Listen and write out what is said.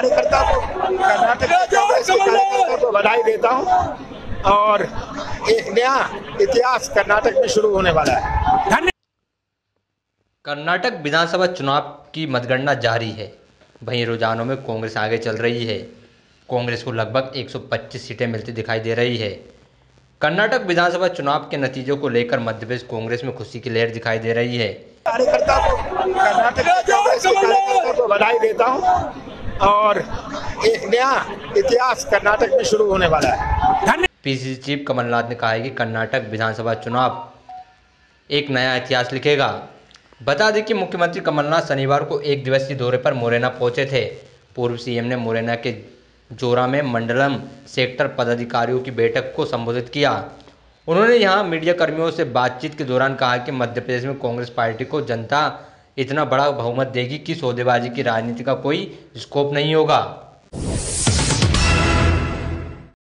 कार्यकर्ता को कर्नाटक के कांग्रेस के कार्यकर्ता को बधाई देता हूँ। और एक नया इतिहास कर्नाटक में शुरू होने वाला है। कर्नाटक विधानसभा चुनाव की मतगणना जारी है। वहीं रुझानों में कांग्रेस आगे चल रही है। कांग्रेस को लगभग 125 सीटें मिलती दिखाई दे रही है। कर्नाटक विधानसभा चुनाव के नतीजों को लेकर मध्य प्रदेश कांग्रेस में खुशी की लहर दिखाई दे रही है। कार्यकर्ता को कर्नाटक कांग्रेस के कार्यकर्ता को बधाई देता हूँ। और एक नया इतिहास कर्नाटक में शुरू होने वाला है। पीसीसी चीफ कमलनाथ ने कहा है कि कर्नाटक विधानसभा चुनाव एक नया इतिहास लिखेगा। बता दें कि मुख्यमंत्री कमलनाथ शनिवार को एक दिवसीय दौरे पर मुरैना पहुँचे थे। पूर्व सीएम ने मुरैना के जोरा में मंडलम सेक्टर पदाधिकारियों की बैठक को संबोधित किया। उन्होंने यहाँ मीडिया कर्मियों से बातचीत के दौरान कहा कि मध्य प्रदेश में कांग्रेस पार्टी को जनता इतना बड़ा बहुमत देगी कि सौदेबाजी की राजनीति का कोई स्कोप नहीं होगा।